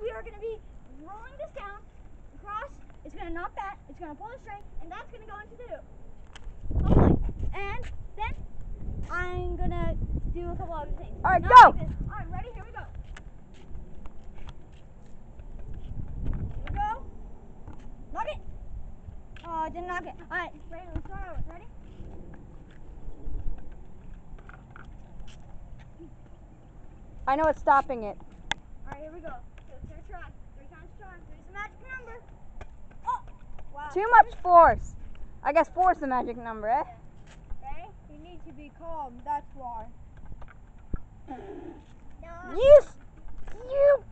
we are gonna be rolling this down across. It's gonna knock that. It's gonna pull the string, and that's gonna go into the hoop. Hopefully. And then I'm gonna do a couple other things. All right, Not go. like. All right, ready? Here we go. Here we go. Knock it. Oh, I didn't knock it. All right, ready? Let's start over. Ready? I know it's stopping it. All right, here we go. Let's give it a try. Three times strong. Three's the magic number. Oh, wow. Too much force. I guess force is the magic number, eh? Ready? You need to be calm. That's why. No. You, s- you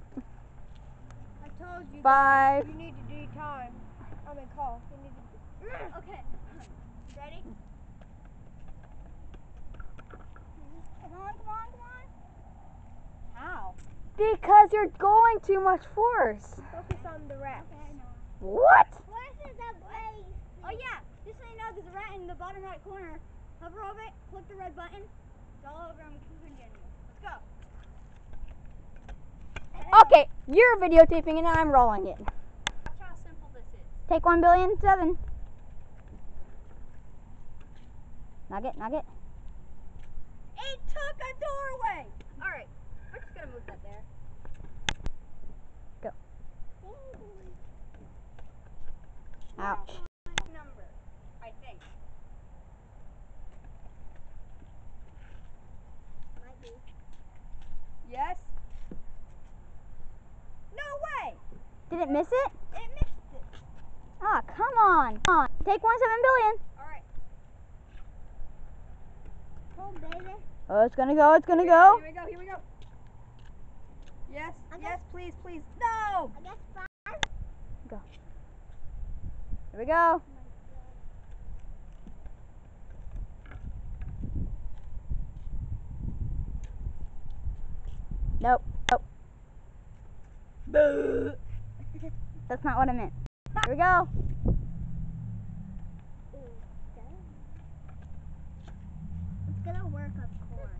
I told you. five. You need to do time. I mean, call. You need to. Okay. Ready? Come on, come on, come on. How? Because you're going too much force. Focus on the rat. Okay, I know. What? Where's the blaze? Oh yeah, just so you know, there's a rat in the bottom right corner. Hover over it, click the red button. It's all over and we can. Let's go. Okay, you're videotaping it and I'm rolling it. Watch how simple this is. Take one billion seven. Nugget, nugget. It took a doorway. All right, we're just gonna move that there. Go. Ouch. Number, I think. Might be. Yes. No way! Did it miss it? It missed it. Ah, come on. Come on. Take one seven billion. All right. Pull, baby. Oh, it's gonna go. It's gonna go. Here we go. Here we go. Yes. I Yes, guess- please, please. No. Here we go. Nope. Nope. That's not what I meant. Here we go. It's gonna work, of course.